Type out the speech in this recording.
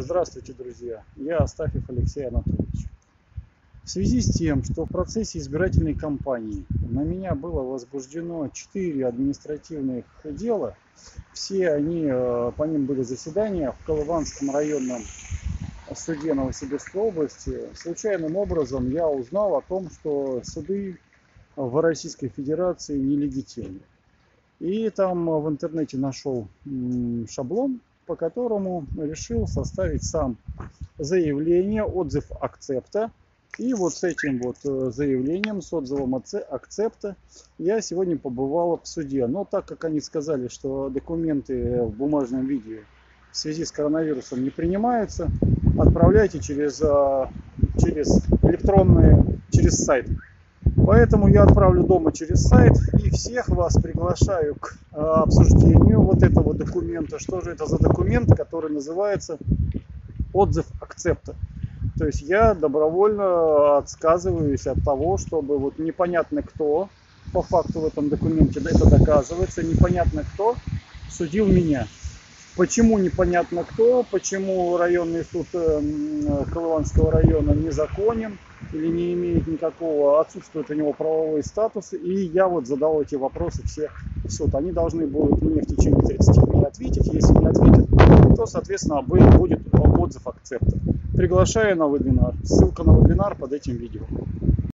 Здравствуйте, друзья. Я Астафьев Алексей Анатольевич. В связи с тем, что в процессе избирательной кампании на меня было возбуждено 4 административных дела, все они, э, по ним были заседания в Колыванском районном суде Новосибирской области, случайным образом я узнал о том, что суды в Российской Федерации нелегитимны. И там в интернете нашел шаблон, по которому решил составить сам заявление, отзыв акцепта. И вот с этим вот э, заявлением, с отзывом акцепта, я сегодня побывала в суде. Но так как они сказали, что документы в бумажном виде в связи с коронавирусом не принимаются, отправляйте через, э, через электронные, через сайт. Поэтому я отправлю дома через сайт и всех вас приглашаю к э, обсуждению вот этого документа. Что же это за документ, который называется отзыв акцепта. То есть я добровольно отсказываюсь от того, чтобы вот непонятно кто, по факту в этом документе это доказывается, непонятно кто судил меня. Почему непонятно кто, почему районный суд э, Колыванского района незаконен, или не имеет никакого, отсутствует у него правовой статус. И я вот задал эти вопросы все в суд. Они должны будут мне в течение 30 дней ответить. Если не ответят, то, соответственно, будет отзыв акцепта. Приглашаю на вебинар. Ссылка на вебинар под этим видео.